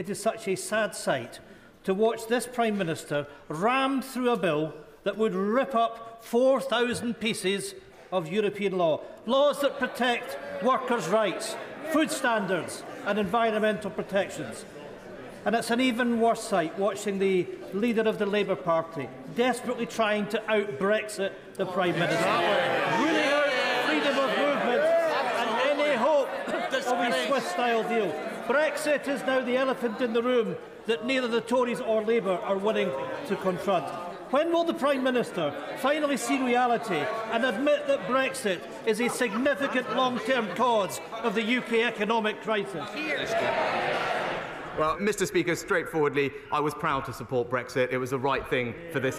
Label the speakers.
Speaker 1: it is such a sad sight to watch this Prime Minister rammed through a bill that would rip up 4,000 pieces of European law. Laws that protect workers' rights, food standards and environmental protections. And it's an even worse sight watching the leader of the Labour Party desperately trying to out-Brexit the Prime Minister. Ruling of a Swiss-style deal. Brexit is now the elephant in the room that neither the Tories or Labour are willing to confront. When will the Prime Minister finally see reality and admit that Brexit is a significant long-term cause of the UK economic crisis?
Speaker 2: Well, Mr Speaker, straightforwardly, I was proud to support Brexit. It was the right thing for this